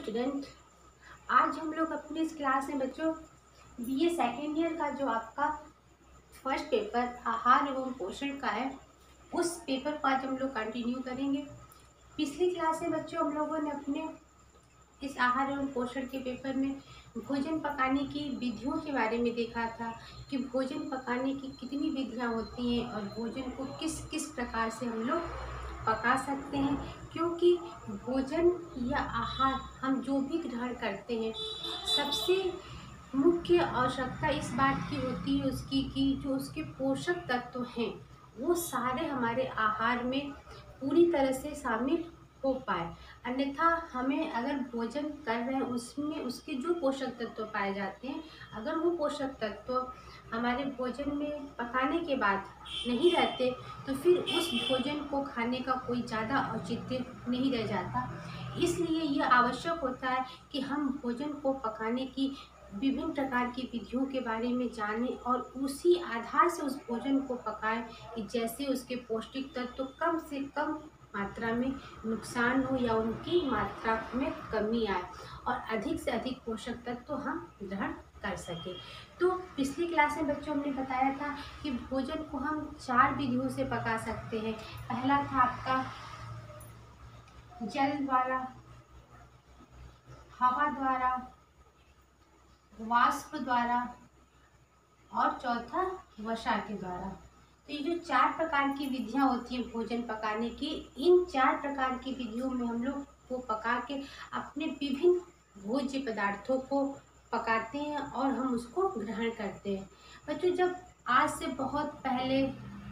Student आज हम लोग अपने इस क्लास में बच्चों बी ए सेकेंड ईयर का जो आपका फ़र्स्ट पेपर आहार एवं पोषण का है, उस पेपर को आज हम लोग कंटिन्यू करेंगे। पिछली क्लास में बच्चों, हम लोगों ने अपने इस आहार एवं पोषण के पेपर में भोजन पकाने की विधियों के बारे में देखा था कि भोजन पकाने की कितनी विधियाँ होती हैं और भोजन को किस किस प्रकार से हम लोग पका सकते हैं। क्योंकि भोजन या आहार हम जो भी ग्रहण करते हैं, सबसे मुख्य आवश्यकता इस बात की होती है उसकी कि जो उसके पोषक तत्व हैं, वो सारे हमारे आहार में पूरी तरह से शामिल हो पाए। अन्यथा हमें अगर भोजन कर रहे हैं, उसमें उसके जो पोषक तत्व पाए जाते हैं, अगर वो पोषक तत्व हमारे भोजन में पकाने के बाद नहीं रहते तो फिर उस भोजन को खाने का कोई ज़्यादा औचित्य नहीं रह जाता। इसलिए यह आवश्यक होता है कि हम भोजन को पकाने की विभिन्न प्रकार की विधियों के बारे में जानें और उसी आधार से उस भोजन को पकाएँ कि जैसे उसके पौष्टिक तत्व तो कम से कम मात्रा में नुकसान हो या उनकी मात्रा में कमी आए और अधिक से अधिक पोषक तत्व तो हम ग्रहण कर सकें। तो पिछली क्लास में बच्चों, हमने बताया था कि भोजन को हम चार विधियों से पका सकते हैं। पहला था आपका जल द्वारा हवा द्वारा, वाष्प द्वारा और चौथा वसा के द्वारा। तो ये जो चार प्रकार की विधियाँ होती हैं भोजन पकाने की, इन चार प्रकार की विधियों में हम लोग को पका के अपने विभिन्न भोज्य पदार्थों को पकाते हैं और हम उसको ग्रहण करते हैं। बच्चों, जब आज से बहुत पहले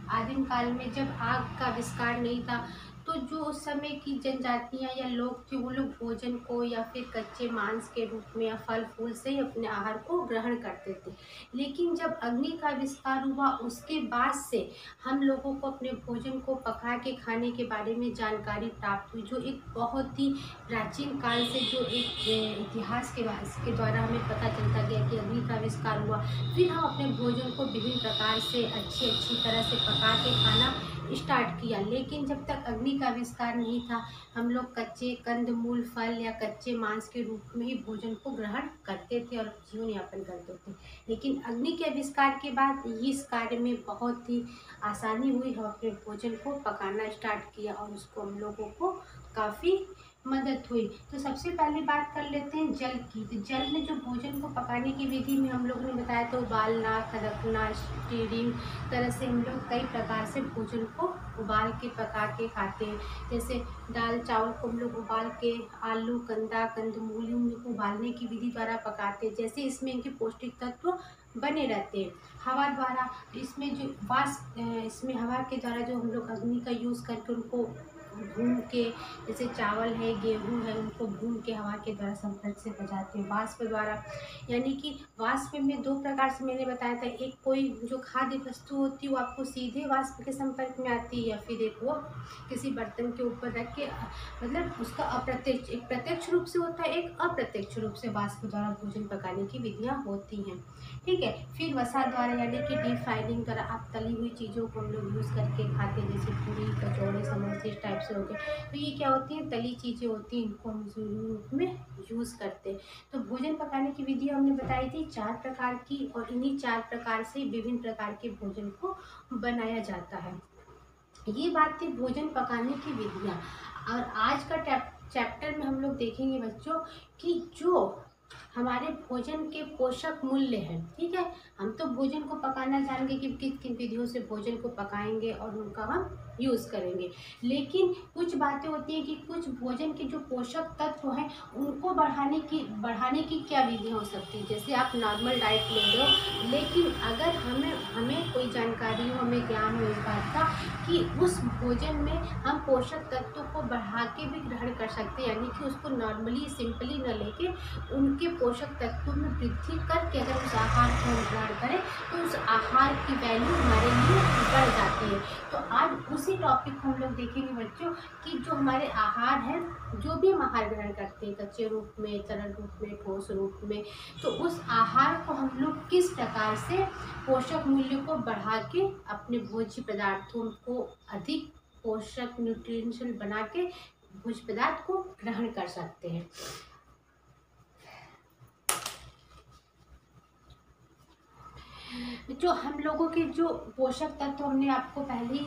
आदिम काल में जब आग का आविष्कार नहीं था तो जो उस समय की जनजातियाँ या लोग थे, वो लोग भोजन को या फिर कच्चे मांस के रूप में या फल, फूल से ही अपने आहार को ग्रहण करते थे। लेकिन जब अग्नि का विस्तार हुआ, उसके बाद से हम लोगों को अपने भोजन को पका के खाने के बारे में जानकारी प्राप्त हुई, जो एक बहुत ही प्राचीन काल से जो एक इतिहास के के द्वारा हमें पता चलता गया कि अग्नि का आविष्कार हुआ। फिर हम अपने भोजन को विभिन्न प्रकार से अच्छी अच्छी तरह से पका के खाना स्टार्ट किया, लेकिन जब तक अग्नि का आविष्कार नहीं था, हम लोग कच्चे कंद, मूल फल या कच्चे मांस के रूप में ही भोजन को ग्रहण करते थे और जीवन यापन करते थे। लेकिन अग्नि के आविष्कार के बाद इस कार्य में बहुत ही आसानी हुई हम अपने भोजन को पकाना स्टार्ट किया और उसको हम लोगों को काफ़ी मदद हुई। तो सबसे पहले बात कर लेते हैं जल की। तो जल में जो भोजन को पकाने की विधि में हम लोगों ने बताया तो उबालना खदकना, स्टीरिंग, तरह से हम लोग कई प्रकार से भोजन को उबाल के पका के खाते हैं। जैसे दाल, चावल को हम लोग उबाल के आलू, कंदा कंदमूल को उबालने की विधि द्वारा पकाते हैं। जैसे इसमें इनके पौष्टिक तत्व बने रहते हैं। हवा द्वारा इसमें जो वाष्प इसमें हवा के द्वारा जो हम लोग अग्नि का यूज़ करके उनको भून के जैसे चावल है, गेहूँ है, उनको भून के हवा के द्वारा संपर्क से बजाते हैं, वाष्प द्वारा। यानी कि वाष्प में दो प्रकार से मैंने बताया था, एक कोई जो खाद्य वस्तु होती है, वो आपको सीधे वाष्प के संपर्क में आती है, या फिर एक वो किसी बर्तन के ऊपर रख के मतलब उसका अप्रत्यक्ष, एक प्रत्यक्ष रूप से होता है, एक अप्रत्यक्ष रूप से वाष्प द्वारा भोजन पकाने की विधियाँ होती हैं। ठीक है? फिर वसा द्वारा यानी कि डीप द्वारा आप तली हुई चीज़ों को हम लोग यूज़ करके खाते हैं, जैसे पूरी कचौड़े, समोसे, इस टाइप से हो गए तो ये क्या होती हैं? तली चीज़ें होती हैं, इनको हम रूप में यूज़ करते हैं। तो भोजन पकाने की विधि हमने बताई थी, चार प्रकार की और इन्हीं चार प्रकार से विभिन्न प्रकार के भोजन को बनाया जाता है। ये बात थी भोजन पकाने की विधियाँ। और आज का चैप्टर में हम लोग देखेंगे बच्चों कि जो हमारे भोजन के पोषक मूल्य हैं, ठीक है? हम तो भोजन को पकाना जानेंगे कि किन किन विधियों से भोजन को पकाएँगे और उनका हम यूज़ करेंगे। लेकिन कुछ बातें होती हैं कि कुछ भोजन के जो पोषक तत्व हैं, उनको बढ़ाने की बढ़ाने की क्या विधि हो सकती है? जैसे आप नॉर्मल डाइट ले लो लेकिन अगर हमें हमें कोई जानकारी हो, हमें ज्ञान हो इस बात का कि उस भोजन में हम पोषक तत्वों को बढ़ा के भी ग्रहण कर सकते हैं, यानी कि उसको नॉर्मली सिंपली न लेके उनके पोषक तत्वों में वृद्धि करके अगर उस आहार को ग्रहण करें तो उस आहार की वैल्यू हमारे लिए बढ़ जाती है। तो आज उसी टॉपिक को हम लोग देखेंगे बच्चों कि जो हमारे आहार हैं, जो भी हम आहार ग्रहण करते हैं, कच्चे रूप में, तरल रूप में, ठोस रूप में तो उस आहार को हम लोग किस प्रकार से पोषक मूल्य को बढ़ा के अपने भोज्य पदार्थों को अधिक पोषक न्यूट्रिशल बना के भोज पदार्थ को ग्रहण कर सकते हैं? जो हम लोगों के जो पोषक तत्व हमने आपको पहली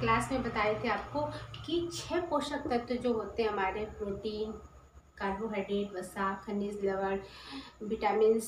क्लास में बताए थे आपको कि छह पोषक तत्व जो होते हैं हमारे, प्रोटीन कार्बोहाइड्रेट वसा, खनिज, लवण विटामिन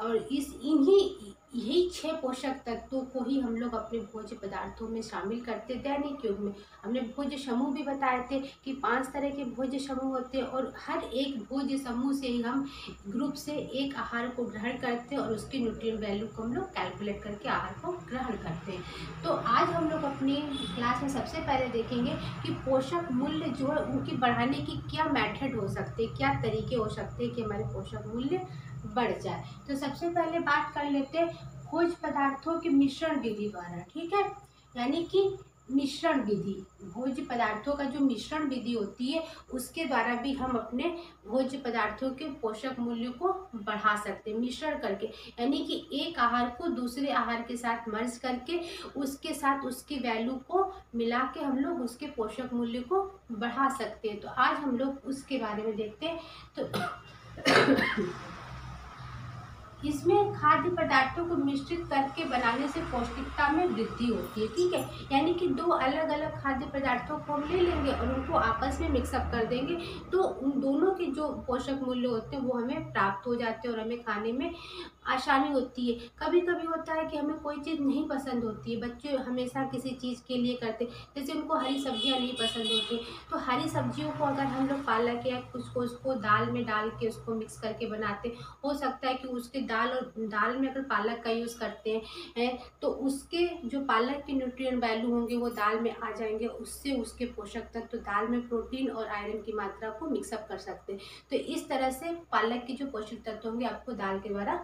और इस इन्हीं यही छह पोषक तत्वों को ही हम लोग अपने भोज्य पदार्थों में शामिल करते दैनिक युग में। हमने भोज्य समूह भी बताए थे कि पाँच तरह के भोज्य समूह होते हैं और हर एक भोज्य समूह से ही हम ग्रुप से एक आहार को ग्रहण करते हैं और उसके न्यूट्रिय वैल्यू को हम लोग कैलकुलेट करके आहार को ग्रहण करते हैं। तो आज हम लोग अपनी क्लास में सबसे पहले देखेंगे कि पोषक मूल्य जो है उनकी बढ़ाने की क्या मैथड हो सकते क्या तरीके हो सकते हैं कि हमारे पोषक मूल्य बढ़ जाए। तो सबसे पहले बात कर लेते हैं खोज पदार्थों के मिश्रण विधि द्वारा, ठीक है? यानी कि मिश्रण विधि भोज्य पदार्थों का जो मिश्रण विधि होती है, उसके द्वारा भी हम अपने भोज पदार्थों के पोषक मूल्य को बढ़ा सकते हैं, मिश्रण करके। यानी कि एक आहार को दूसरे आहार के साथ मर्ज करके, उसके साथ उसकी वैल्यू को मिला के हम लोग उसके पोषक मूल्य को बढ़ा सकते हैं। तो आज हम लोग उसके बारे में देखते हैं। तो इसमें खाद्य पदार्थों को मिश्रित करके बनाने से पौष्टिकता में वृद्धि होती है, ठीक है? यानी कि दो अलग अलग खाद्य पदार्थों को हम ले लेंगे और उनको आपस में मिक्सअप कर देंगे तो उन दोनों के जो पोषक मूल्य होते हैं वो हमें प्राप्त हो जाते हैं और हमें खाने में आसानी होती है। कभी कभी होता है कि हमें कोई चीज़ नहीं पसंद होती है। बच्चे हमेशा किसी चीज़ के लिए करते जैसे उनको हरी सब्ज़ियाँ नहीं पसंद होती तो हरी सब्जियों को अगर हम लोग पालक या उसको उसको दाल में डाल के उसको मिक्स करके बनाते हो सकता है कि उसके दाल और, दाल में अगर पालक का यूज़ करते हैं तो उसके जो पालक के न्यूट्रिय वैल्यू होंगे, वो दाल में आ जाएँगे। उससे उसके पोषक तत्व तो दाल में प्रोटीन और आयरन की मात्रा को मिक्सअप कर सकते हैं। तो इस तरह से पालक के जो पोषक तत्व होंगे, आपको दाल के द्वारा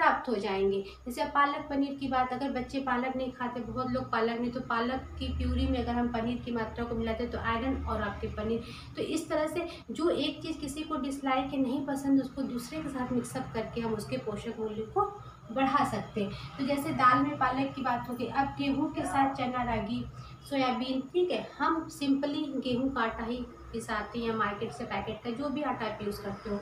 प्राप्त हो जाएँगे। जैसे पालक पनीर की बात, अगर बच्चे पालक नहीं खाते, बहुत लोग पालक नहीं तो पालक की प्यूरी में अगर हम पनीर की मात्रा को मिलाते तो आयरन और आपके पनीर। तो इस तरह से जो एक चीज़ किसी को डिसलाइक है नहीं पसंद, उसको दूसरे के साथ मिक्सअप करके हम उसके पोषक मूल्य को बढ़ा सकते हैं। तो जैसे दाल में पालक की बात होगी, अब गेहूँ के साथ चना, रागी, सोयाबीन, ठीक है? हम सिंपली गेहूँ का आटा ही पिसाते हैं या मार्केट से पैकेट का जो भी आटा आप यूज़ करते हो।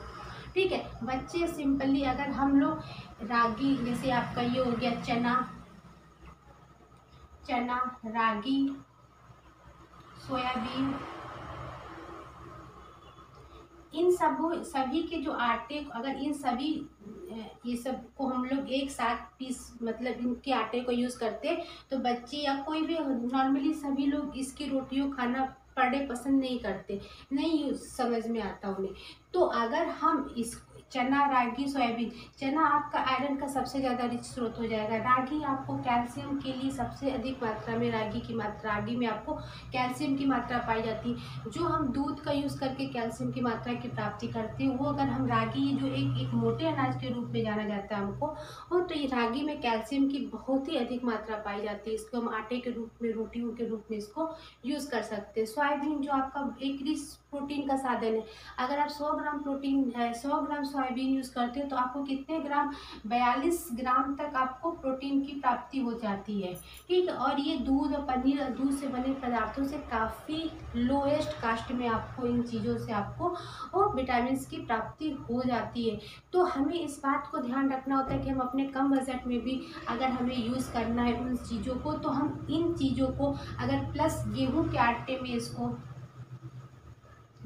ठीक है? बच्चे सिंपली अगर हम लोग रागी, जैसे आपका ये हो गया, चना चना, रागी, सोयाबीन, इन सब, सभी के जो आटे, अगर इन सभी ये सबको हम लोग एक साथ पीस मतलब इनके आटे को यूज़ करते तो बच्चे या कोई भी नॉर्मली सभी लोग इसकी रोटियों खाना डे पसंद नहीं करते नहीं समझ में आता उन्हें। तो अगर हम इस चना, रागी, सोयाबीन। चना आपका आयरन का सबसे ज़्यादा रिच स्रोत हो जाएगा। रागी आपको कैल्शियम के लिए सबसे अधिक मात्रा में, रागी की मात्रा, रागी में आपको कैल्शियम की मात्रा पाई जाती। है जो हम दूध का यूज़ करके कैल्शियम की मात्रा की प्राप्ति करते हैं, वो अगर हम रागी जो एक एक मोटे अनाज के रूप में जाना जाता है हमको और तो ये रागी में कैल्शियम की बहुत ही अधिक मात्रा पाई जाती है। इसको हम आटे के रूप में, रोटियों के रूप में इसको यूज़ कर सकते हैं। सोयाबीन जो आपका एक रिच प्रोटीन का साधन है। अगर आप सौ ग्राम प्रोटीन है सौ ग्राम सोयाबीन यूज़ करते हैं तो आपको कितने ग्राम, बयालीस ग्राम तक आपको प्रोटीन की प्राप्ति हो जाती है। ठीक है और ये दूध और पनीर और दूध से बने पदार्थों से काफ़ी लोएस्ट कास्ट में आपको इन चीज़ों से आपको विटामिन की प्राप्ति हो जाती है। तो हमें इस बात को ध्यान रखना होता है कि हम अपने कम बजट में भी अगर हमें यूज़ करना है उन चीज़ों को तो हम इन चीज़ों को अगर प्लस गेहूँ के आटे में इसको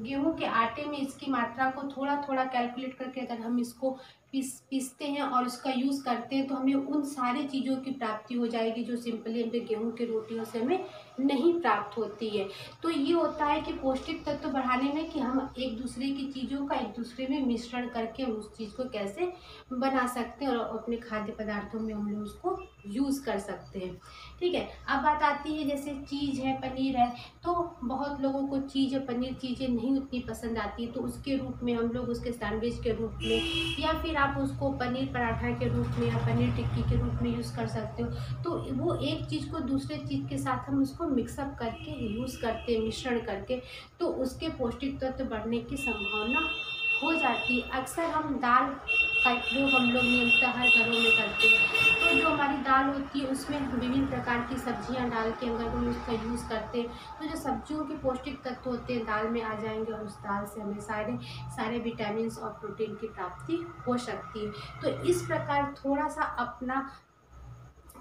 गेहूँ के आटे में इसकी मात्रा को थोड़ा थोड़ा कैलकुलेट करके अगर हम इसको पीस, पीसते हैं और इसका यूज़ करते हैं तो हमें उन सारी चीज़ों की प्राप्ति हो जाएगी जो सिंपली हमें गेहूँ के रोटियों से हमें नहीं प्राप्त होती है। तो ये होता है कि पौष्टिक तत्व बढ़ाने में कि हम एक दूसरे की चीज़ों का एक दूसरे में मिश्रण करके हम उस चीज़ को कैसे बना सकते हैं और अपने खाद्य पदार्थों में हम लोग उसको यूज़ कर सकते हैं। ठीक है, अब बात आती है जैसे चीज़ है, पनीर है तो बहुत लोगों को चीज़ और पनीर चीज़ें नहीं उतनी पसंद आती तो उसके रूप में हम लोग उसके सैंडविच के रूप में या फिर आप उसको पनीर पराठा के रूप में या पनीर टिक्की के रूप में यूज़ कर सकते हो। तो वो एक चीज़ को दूसरे चीज़ के साथ हम उसको मिक्सअप करके यूज़ करते, मिश्रण करके तो उसके पौष्टिक तत्व तो बढ़ने की संभावना हो जाती है। अक्सर हम दाल का उपयोग हम लोग नियमतः हर घरों में करते हैं तो जो हमारी दाल होती है, उसमें विभिन्न प्रकार की सब्ज़ियाँ डाल के अगर हम उसका यूज़ करते हैं तो जो सब्जियों के पौष्टिक तत्व होते हैं, दाल में आ जाएँगे और उस दाल से हमें सारे सारे विटामिन और प्रोटीन की प्राप्ति हो सकती है। तो इस प्रकार थोड़ा सा अपना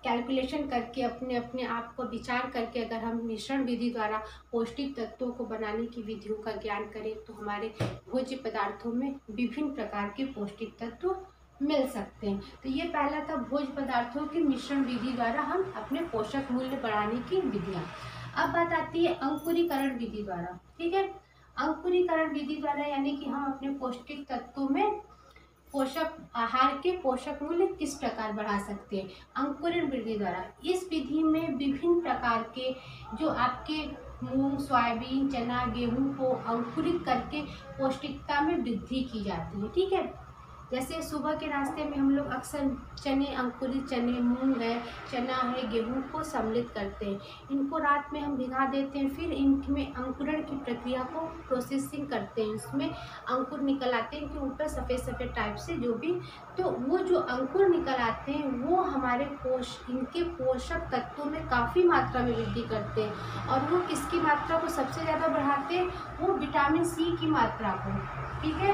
कैलकुलेशन करके, अपने अपने आप को विचार करके अगर हम मिश्रण विधि द्वारा पौष्टिक तत्वों को बनाने की विधियों का ज्ञान करें तो हमारे भोज्य पदार्थों में विभिन्न प्रकार के पौष्टिक तत्व मिल सकते हैं। तो ये पहला था भोज पदार्थों की मिश्रण विधि द्वारा हम अपने पोषक मूल्य बढ़ाने की विधियाँ। अब बात आती है अंकुरीकरण विधि द्वारा, ठीक है? अंकुरीकरण विधि द्वारा यानी कि हम अपने पौष्टिक तत्वों में पोषक, आहार के पोषक मूल्य किस प्रकार बढ़ा सकते हैं? अंकुरण वृद्धि द्वारा। इस विधि में विभिन्न प्रकार के जो आपके मूंग, सोयाबीन, चना, गेहूँ को अंकुरित करके पौष्टिकता में वृद्धि की जाती है, ठीक है? जैसे सुबह के नाश्ते में हम लोग अक्सर चने, अंकुरित चने, मूंग है, चना है, गेहूँ को सम्मिलित करते हैं। इनको रात में हम भिगा देते हैं, फिर इनमें अंकुरण की प्रक्रिया को प्रोसेसिंग करते हैं। उसमें अंकुर निकल आते हैं इनके ऊपर सफ़ेद सफ़ेद टाइप से जो भी। तो वो जो अंकुर निकल आते हैं, वो हमारे पोष, इनके पोषक तत्वों में काफ़ी मात्रा में वृद्धि करते हैं और वो किसकी मात्रा को सबसे ज़्यादा बढ़ाते हैं? वो विटामिन सी की मात्रा को। ठीक है?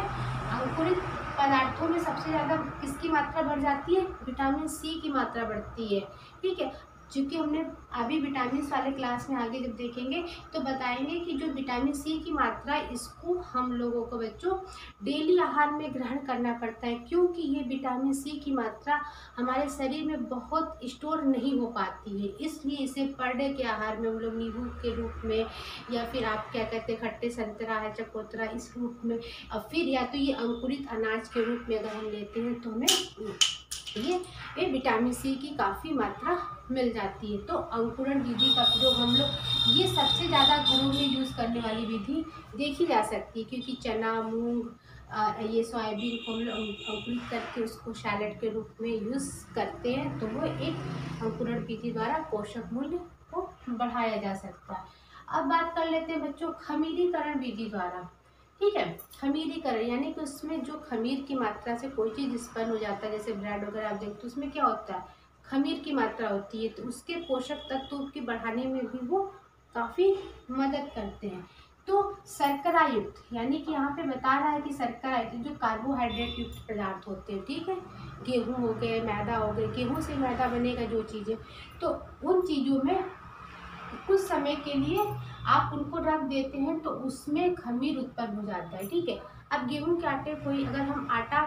अंकुरित पदार्थों में सबसे ज़्यादा किसकी मात्रा बढ़ जाती है? विटामिन सी की मात्रा बढ़ती है। ठीक है? चूँकि हमने अभी विटामिन वाले क्लास में आगे जब देखेंगे तो बताएँगे कि जो विटामिन सी की मात्रा, इसको हम लोगों को बच्चों डेली आहार में ग्रहण करना पड़ता है, क्योंकि ये विटामिन सी की मात्रा हमारे शरीर में बहुत स्टोर नहीं हो पाती है। इसलिए इसे पर डे के आहार में हम लोग नींबू के रूप में, या फिर आप क्या कहते हैं, खट्टे संतरा है, चकोतरा, इस रूप में, और फिर या तो ये अंकुरित अनाज के रूप में अगर हम लेते हैं तो हमें ये ये विटामिन सी की काफ़ी मात्रा मिल जाती है। तो अंकुरण विधि का प्रयोग हम लोग, ये सबसे ज़्यादा घरों में यूज़ करने वाली विधि देखी जा सकती है, क्योंकि चना, मूंग ये सोयाबीन को हम लोग अंकुरित करके उसको सैलड के रूप में यूज़ करते हैं तो वो एक अंकुरण विधि द्वारा पोषक मूल्य को बढ़ाया जा सकता है। अब बात कर लेते हैं बच्चों खमीरीकरण विधि द्वारा। ठीक है? खमीरीकरण, यानी कि उसमें जो खमीर की मात्रा से कोई चीज़ उत्पन्न हो जाता है, जैसे ब्रेड वगैरह आप देखते तो उसमें क्या होता है? खमीर की मात्रा होती है तो उसके पोषक तत्व के बढ़ाने में भी वो काफ़ी मदद करते हैं। तो शर्करा युक्त, यानी कि यहाँ पे बता रहा है कि शर्करा युक्त जो कार्बोहाइड्रेट युक्त पदार्थ होते हैं, ठीक है? गेहूँ हो गए, मैदा हो गए, गेहूँ से मैदा बनेगा जो चीज़ें तो उन चीज़ों में कुछ समय के लिए आप उनको रख देते हैं तो उसमें खमीर उत्पन्न हो जाता है, ठीक है? अब गेहूँ के आटे कोई अगर हम आटा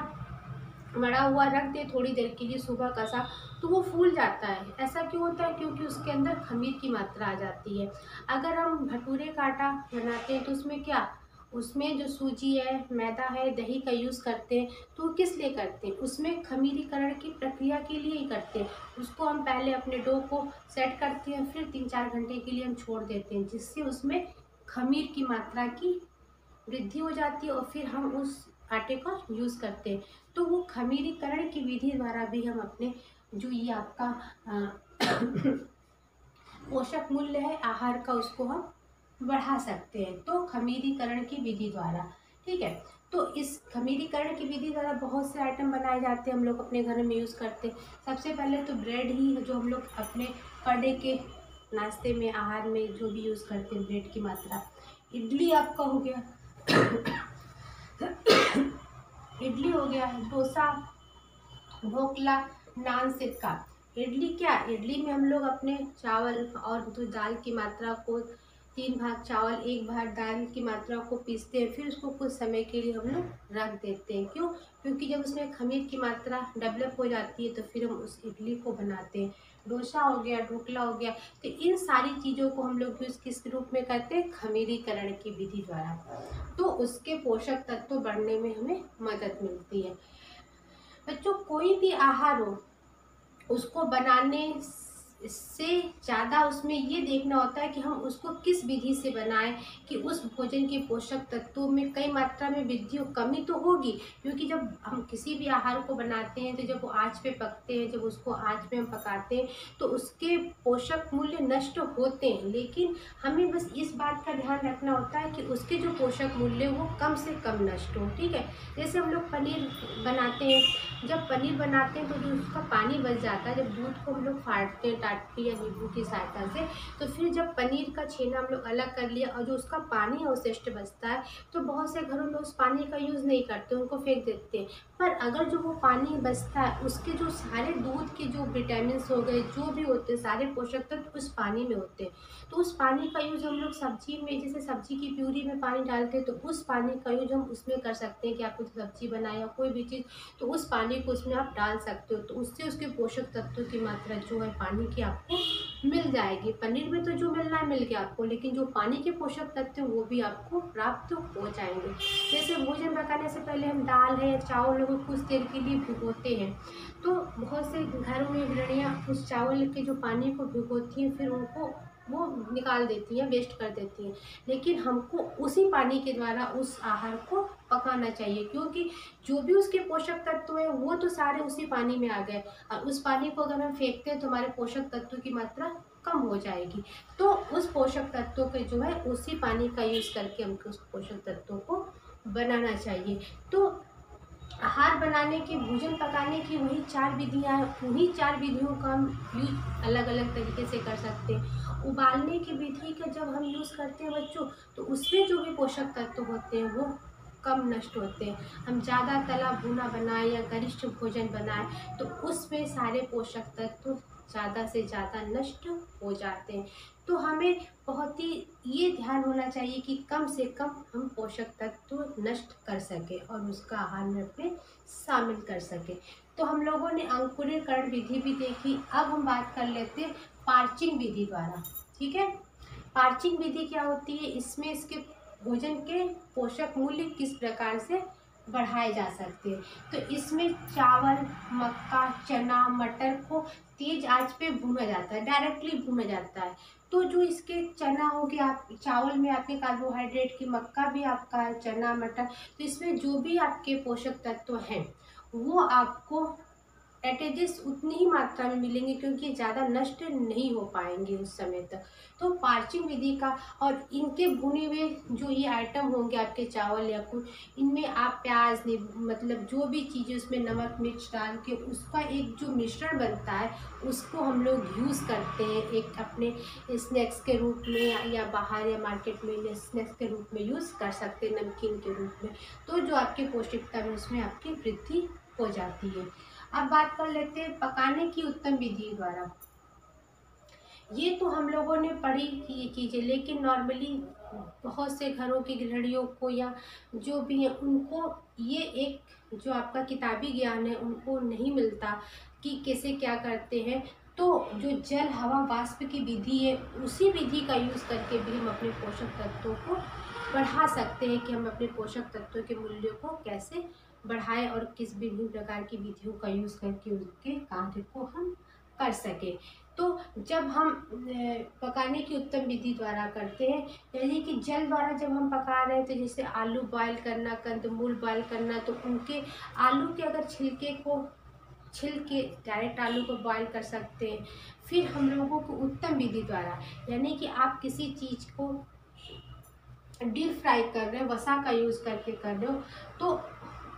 मड़ा हुआ रख दे थोड़ी देर के लिए सुबह का सा तो वो फूल जाता है। ऐसा क्यों होता है? क्योंकि उसके अंदर खमीर की मात्रा आ जाती है। अगर हम भटूरे का आटा बनाते हैं तो उसमें क्या? उसमें जो सूजी है, मैदा है, दही का यूज़ करते हैं तो किस लिए करते हैं? उसमें खमीरीकरण की प्रक्रिया के लिए ही करते हैं। उसको हम पहले अपने डो को सेट करते हैं, फिर तीन चार घंटे के लिए हम छोड़ देते हैं, जिससे उसमें खमीर की मात्रा की वृद्धि हो जाती है और फिर हम उस आटे का यूज़ करते हैं। तो वो खमीरीकरण की विधि द्वारा भी हम अपने जो ये आपका पोषक मूल्य है, आहार का उसको हम बढ़ा सकते हैं। तो खमीरीकरण की विधि द्वारा, ठीक है? तो इस खमीरीकरण की विधि द्वारा बहुत से आइटम बनाए जाते हैं, हम लोग अपने घर में यूज़ करते हैं। सबसे पहले तो ब्रेड ही जो हम लोग अपने पर के नाश्ते में, आहार में जो भी यूज़ करते हैं ब्रेड की मात्रा। इडली आपका हो गया, इडली हो गया, डोसा, ढोकला नान सिक्का इडली क्या? इडली में हम लोग अपने चावल और दाल की मात्रा को तीन भाग चावल, एक भाग दाल की मात्रा को पीसते हैं, फिर उसको कुछ समय के लिए हम लोग रख देते हैं। क्यों? क्योंकि जब उसमें खमीर की मात्रा डेवलप हो जाती है तो फिर हम उस इडली को बनाते हैं। डोसा हो गया, ढोकला हो गया तो इन सारी चीज़ों को हम लोग यूज़ किस रूप में करते हैं? खमीरीकरण की विधि द्वारा। तो उसके पोषक तत्व तो बढ़ने में हमें मदद मिलती है। बच्चों कोई भी आहार हो उसको बनाने इससे ज़्यादा उसमें ये देखना होता है कि हम उसको किस विधि से बनाएँ कि उस भोजन के पोषक तत्वों में कई मात्रा में वृद्धि और कमी तो होगी। क्योंकि जब हम किसी भी आहार को बनाते हैं तो जब वो आँच पे पकते हैं, जब उसको आँच पे हम पकाते हैं तो उसके पोषक मूल्य नष्ट होते हैं। लेकिन हमें बस इस बात का ध्यान रखना होता है कि उसके जो पोषक मूल्य वो कम से कम नष्ट हो, ठीक है? जैसे हम लोग पनीर बनाते हैं, जब पनीर बनाते हैं तो उसका पानी बच जाता है, जब दूध को हम लोग फाड़ते हैं काट के या नींबू की सहायता से। तो फिर जब पनीर का छेना हम लोग अलग कर लिया और जो उसका पानी अवशिष्ट बचता है तो बहुत से घरों में उस पानी का यूज़ नहीं करते, उनको फेंक देते हैं। पर अगर जो वो पानी बचता है, उसके जो सारे दूध के जो विटामिन हो गए, जो भी होते हैं, सारे पोषक तत्व उस पानी में होते हैं। तो उस पानी का यूज़ हम लोग सब्ज़ी में, जैसे सब्ज़ी की प्यूरी में पानी डालते हैं तो उस पानी का यूज़ हम उसमें कर सकते हैं कि आप कुछ सब्ज़ी बनाए या कोई भी चीज़ तो उस पानी को उसमें आप डाल सकते हो। तो उससे उसके पोषक तत्वों की मात्रा जो है पानी की आपको मिल जाएगी। पनीर में तो जो मिलना है, मिल गया आपको, लेकिन जो पानी के पोषक तत्व वो भी आपको प्राप्त हो जाएँगे। जैसे भोजन पकाने से पहले हम दाल है, चावल को कुछ देर के लिए भिगोते हैं। तो बहुत से घरों में गृहणियाँ उस चावल के जो पानी को भिगोती हैं, फिर उनको वो निकाल देती हैं वेस्ट कर देती हैं। लेकिन हमको उसी पानी के द्वारा, उस आहार को पकाना चाहिए, क्योंकि जो भी उसके पोषक तत्व हैं, वो तो सारे उसी पानी में आ गए। और उस पानी को अगर हम फेंकते हैं तो हमारे पोषक तत्व की मात्रा कम हो जाएगी। तो उस पोषक तत्वों के जो है, उसी पानी का यूज़ करके हमको उस पोषक तत्वों को बनाना चाहिए। तो आहार बनाने की, भोजन पकाने की, वही चार विधियाँ उन्हीं चार विधियों का हम यूज़ अलग अलग तरीके से कर सकते हैं। उबालने की विधि का जब हम यूज़ करते हैं बच्चों तो उसमें जो भी पोषक तत्व होते हैं, वो कम नष्ट होते हैं। हम ज़्यादा तला भुना बनाएँ या गरिष्ठ भोजन बनाएँ तो उसमें सारे पोषक तत्व ज़्यादा से ज़्यादा नष्ट हो जाते हैं। तो हमें बहुत ही ये ध्यान होना चाहिए कि कम से कम हम पोषक तत्व नष्ट कर सकें और उसका आहार में अपने शामिल कर सकें। तो हम लोगों ने अंकुरीकरण विधि भी देखी। अब हम बात कर लेते हैं पार्चिंग विधि द्वारा। ठीक है? पार्चिंग विधि क्या होती है? इसमें इसके भोजन के पोषक मूल्य किस प्रकार से बढ़ाए जा सकते हैं। तो इसमें चावल, मक्का, चना, मटर को तेज आँच पे भूना जाता है डायरेक्टली भूना जाता है। तो जो इसके चना हो गया, आप चावल में आपके कार्बोहाइड्रेट की, मक्का भी आपका चना, मटर तो इसमें जो भी आपके पोषक तत्व हैं, वो आपको एटेजिस उतनी ही मात्रा में मिलेंगे क्योंकि ज़्यादा नष्ट नहीं हो पाएँगे उस समय तक। तो पार्चिंग विधि का और इनके भुने हुए जो ये आइटम होंगे आपके चावल या कुछ इनमें आप प्याज मतलब जो भी चीज़ें उसमें नमक, मिर्च डाल के उसका एक जो मिश्रण बनता है, उसको हम लोग यूज़ करते हैं एक अपने स्नैक्स के रूप में या बाहर या मार्केट में स्नैक्स के रूप में यूज़ कर सकते हैं, नमकीन के रूप में। तो जो आपकी पौष्टिकता में उसमें आपकी वृद्धि हो जाती है। अब बात कर लेते हैं पकाने की उत्तम विधि द्वारा। ये तो हम लोगों ने पढ़ी की चीज़ें, लेकिन नॉर्मली बहुत से घरों की गृहणियों को या जो भी है, उनको ये एक जो आपका किताबी ज्ञान है, उनको नहीं मिलता कि कैसे क्या करते हैं। तो जो जल, हवा, वाष्प की विधि है, उसी विधि का यूज़ करके भी हम अपने पोषक तत्वों को बढ़ा सकते हैं कि हम अपने पोषक तत्वों के मूल्यों को कैसे बढ़ाए और किस विभिन्न प्रकार की विधियों का यूज़ करके उसके कार्य को हम कर सके। तो जब हम पकाने की उत्तम विधि द्वारा करते हैं, यानी कि जल द्वारा जब हम पका रहे हैं तो जैसे आलू बॉयल करना, कंदमूल बॉयल करना तो उनके आलू के अगर छिलके को छिल के डायरेक्ट आलू को बॉयल कर सकते हैं, फिर हम लोगों को उत्तम विधि द्वारा, यानी कि आप किसी चीज़ को डीप फ्राई कर रहे हो, वसा का यूज़ करके कर रहे हो तो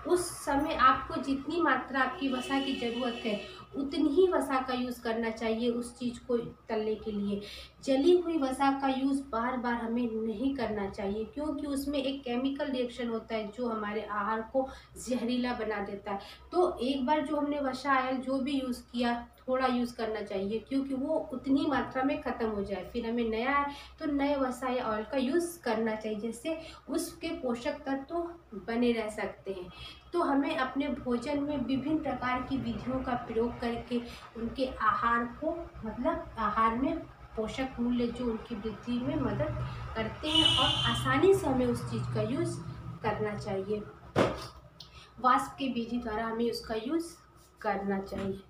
उस समय आपको जितनी मात्रा आपकी वसा की ज़रूरत है उतनी ही वसा का यूज़ करना चाहिए उस चीज़ को तलने के लिए। जली हुई वसा का यूज़ बार बार हमें नहीं करना चाहिए, क्योंकि उसमें एक केमिकल रिएक्शन होता है जो हमारे आहार को जहरीला बना देता है। तो एक बार जो हमने वसा आयल जो भी यूज़ किया, थोड़ा यूज़ करना चाहिए, क्योंकि वो उतनी मात्रा में ख़त्म हो जाए। फिर हमें नया है तो नए वसा या ऑयल का यूज़ करना चाहिए, जिससे उसके पोषक तत्व तो बने रह सकते हैं। तो हमें अपने भोजन में विभिन्न प्रकार की विधियों का प्रयोग करके उनके आहार को मतलब आहार में पोषक मूल्य जो उनकी वृद्धि में मदद करते हैं और आसानी से हमें उस चीज़ का यूज़ करना चाहिए। वाष्प के विधि द्वारा हमें उसका यूज़ करना चाहिए।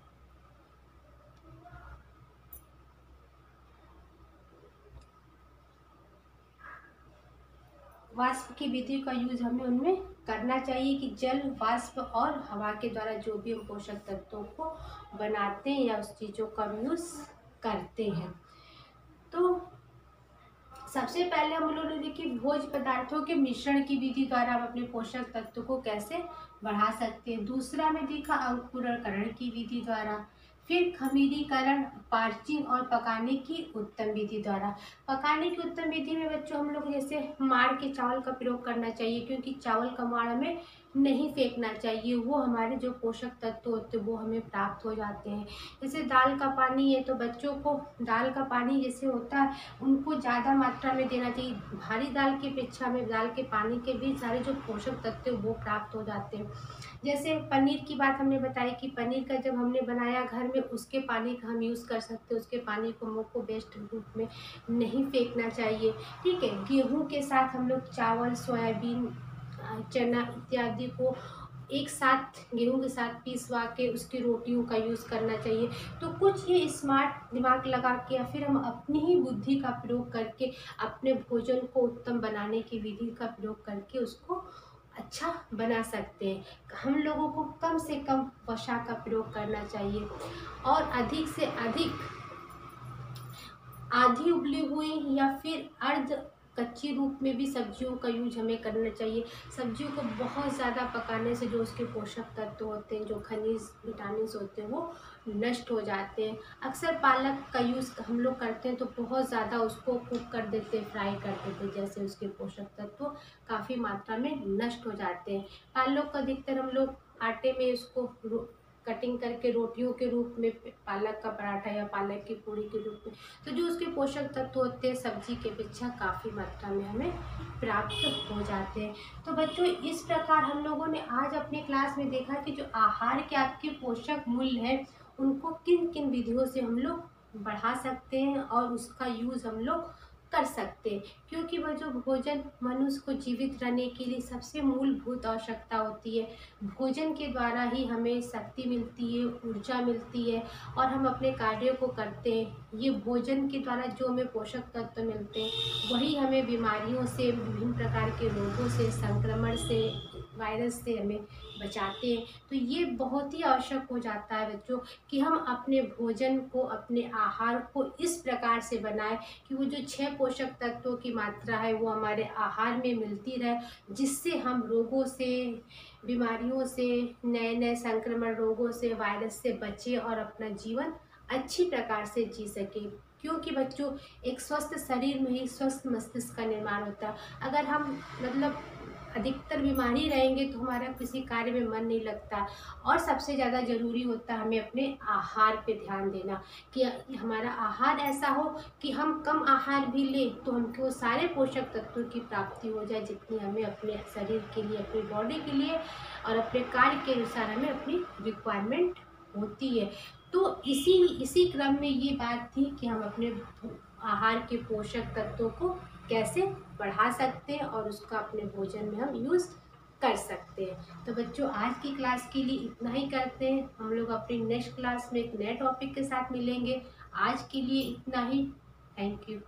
वाष्प की विधि का यूज़ हमें उनमें करना चाहिए कि जल, वाष्प और हवा के द्वारा जो भी हम पोषक तत्वों को बनाते हैं या उस चीज़ों का यूज़ करते हैं। तो सबसे पहले हम लोगों ने देखी भोज पदार्थों के मिश्रण की विधि द्वारा हम अपने पोषक तत्व को कैसे बढ़ा सकते हैं। दूसरा में देखा अंकुरण की विधि द्वारा। फिर खमीरीकरण, पार्चिंग और पकाने की उत्तम विधि द्वारा। पकाने की उत्तम विधि में बच्चों, हम लोग जैसे मार के चावल का प्रयोग करना चाहिए, क्योंकि चावल का मार हमें नहीं फेंकना चाहिए। वो हमारे जो पोषक तत्व होते हैं, वो हमें प्राप्त हो जाते हैं। जैसे दाल का पानी है तो बच्चों को दाल का पानी जैसे होता है, उनको ज़्यादा मात्रा में देना चाहिए। भारी दाल की अपेक्षा में दाल के पानी के भी सारे जो पोषक तत्व वो प्राप्त हो जाते हैं। जैसे पनीर की बात हमने बताई कि पनीर का जब हमने बनाया घर में, उसके पानी का हम यूज़ कर सकते हैं। उसके पानी को मुँह को बेस्ट रूप में नहीं फेंकना चाहिए। ठीक है, गेहूँ के साथ हम लोग चावल, सोयाबीन चना इत्यादि को एक साथ गेहूँ के साथ पीसवा के उसकी रोटियों का यूज़ करना चाहिए। तो कुछ ये स्मार्ट दिमाग लगा के या फिर हम अपनी ही बुद्धि का प्रयोग करके, अपने भोजन को उत्तम बनाने की विधि का प्रयोग करके उसको अच्छा बना सकते हैं। हम लोगों को कम से कम वसा का प्रयोग करना चाहिए और अधिक से अधिक आधी उबली हुई या फिर अर्ध कच्ची रूप में भी सब्जियों का यूज़ हमें करना चाहिए। सब्जियों को बहुत ज़्यादा पकाने से जो उसके पोषक तत्व होते हैं, जो खनिज विटामिन होते हैं, वो नष्ट हो जाते हैं। अक्सर पालक का यूज़ हम लोग करते हैं तो बहुत ज़्यादा उसको कुक कर देते हैं, फ्राई कर देते हैं, जैसे उसके पोषक तत्व काफ़ी मात्रा में नष्ट हो जाते हैं। पालक को अधिकतर हम लोग आटे में उसको कटिंग करके रोटियों के रूप में, पालक का पराठा या पालक की पूड़ी के रूप में। तो जो उसके पोषक तत्व होते हैं, सब्ज़ी के पीछा काफ़ी मात्रा में हमें प्राप्त हो जाते हैं। तो बच्चों, इस प्रकार हम लोगों ने आज अपने क्लास में देखा कि जो आहार के आपके पोषक मूल्य है, उनको किन किन विधियों से हम लोग बढ़ा सकते हैं और उसका यूज़ हम लोग कर सकते क्योंकि वह जो भोजन मनुष्य को जीवित रहने के लिए सबसे मूलभूत आवश्यकता होती है। भोजन के द्वारा ही हमें शक्ति मिलती है, ऊर्जा मिलती है और हम अपने कार्यों को करते हैं। ये भोजन के द्वारा जो हमें पोषक तत्व मिलते हैं, वही हमें बीमारियों से, विभिन्न प्रकार के रोगों से, संक्रमण से वायरस से हमें बचाते हैं। तो ये बहुत ही आवश्यक हो जाता है बच्चों कि हम अपने भोजन को, अपने आहार को इस प्रकार से बनाएँ कि वो जो छह पोषक तत्वों की मात्रा है वो हमारे आहार में मिलती रहे, जिससे हम रोगों से, बीमारियों से नए नए संक्रमण रोगों से, वायरस से बचें और अपना जीवन अच्छी प्रकार से जी सके। क्योंकि बच्चों, एक स्वस्थ शरीर में ही स्वस्थ मस्तिष्क का निर्माण होता है। अगर हम मतलब अधिकतर बीमारी रहेंगे तो हमारा किसी कार्य में मन नहीं लगता। और सबसे ज़्यादा ज़रूरी होता है हमें अपने आहार पे ध्यान देना कि हमारा आहार ऐसा हो कि हम कम आहार भी लें तो हमको सारे पोषक तत्वों की प्राप्ति हो जाए जितनी हमें अपने शरीर के लिए, अपनी बॉडी के लिए और अपने कार्य के अनुसार हमें अपनी रिक्वायरमेंट होती है। तो इसी इसी क्रम में ये बात थी कि हम अपने आहार के पोषक तत्वों को कैसे बढ़ा सकते हैं और उसका अपने भोजन में हम यूज़ कर सकते हैं। तो बच्चों, आज की क्लास के लिए इतना ही करते हैं। हम लोग अपनी नेक्स्ट क्लास में एक नए टॉपिक के साथ मिलेंगे। आज के लिए इतना ही। Thank you